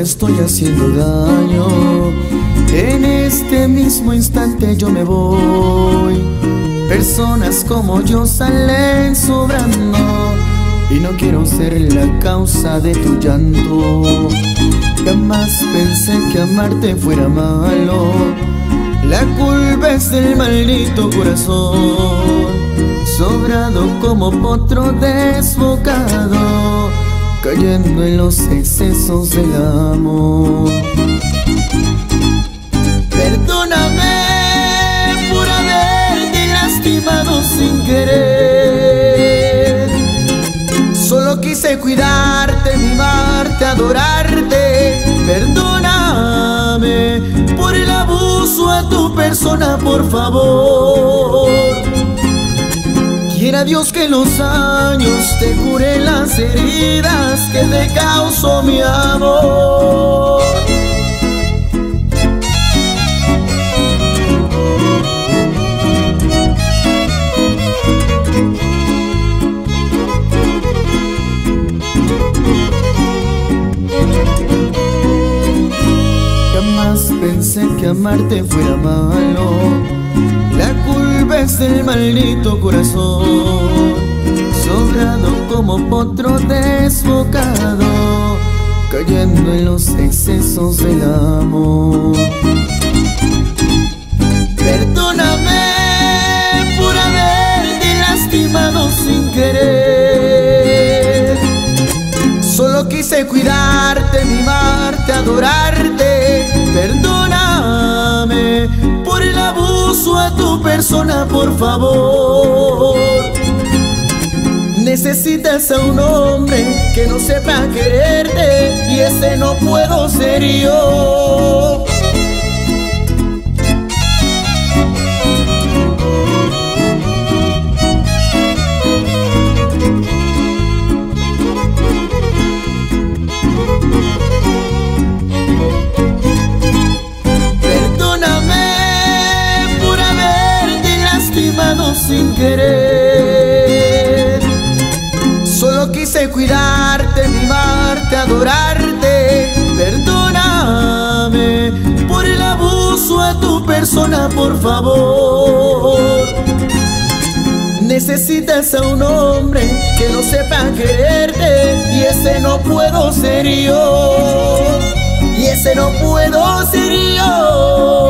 estoy haciendo daño. En este mismo instante yo me voy. Personas como yo salen sobrando y no quiero ser la causa de tu llanto. Jamás pensé que amarte fuera malo. La culpa es del maldito corazón, sobrado como potro desbocado, cayendo en los excesos del amor. Perdóname por haberte lastimado sin querer. Solo quise cuidarte, mimarte, adorarte. Perdóname por el abuso a tu persona, por favor. Quiera Dios que los años te cure las heridas que te causó mi amor. Jamás pensé que amarte fuera malo. La culpa es del maldito corazón, sobrado como potro desbocado, cayendo en los excesos del amor. Perdóname por haberte lastimado sin querer. Solo quise cuidarte, mimarte, adorarte. Perdóname persona, por favor. Necesitas a un hombre que no sepa quererte y ese no puedo ser yo. Sin querer. Solo quise cuidarte, mimarte, adorarte. Perdóname por el abuso a tu persona, por favor. Necesitas a un hombre que no sepa quererte y ese no puedo ser yo. Y ese no puedo ser yo.